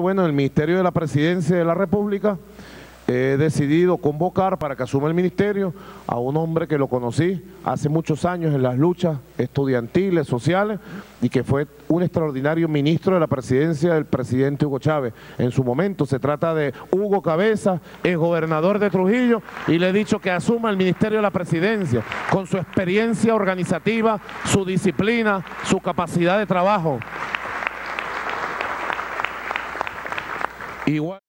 Bueno, el Ministerio de la Presidencia de la República he decidido convocar para que asuma el ministerio a un hombre que lo conocí hace muchos años en las luchas estudiantiles, sociales, y que fue un extraordinario ministro de la presidencia del presidente Hugo Chávez. En su momento se trata de Hugo Cabeza, el gobernador de Trujillo, y le he dicho que asuma el ministerio de la presidencia con su experiencia organizativa, su disciplina, su capacidad de trabajo. Igual.